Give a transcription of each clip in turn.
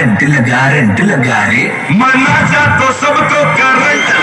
Guarantee लगा runt लगा रे। मना जा तो सब तो करंट।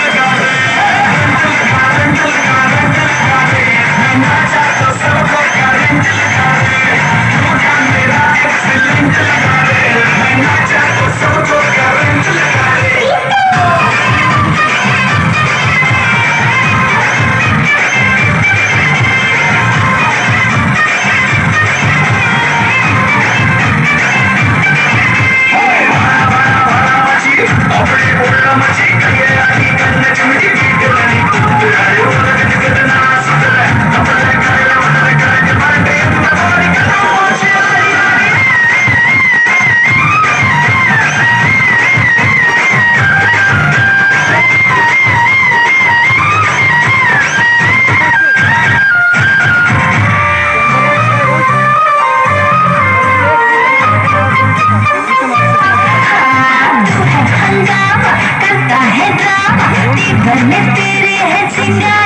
तेरी है चिंगारी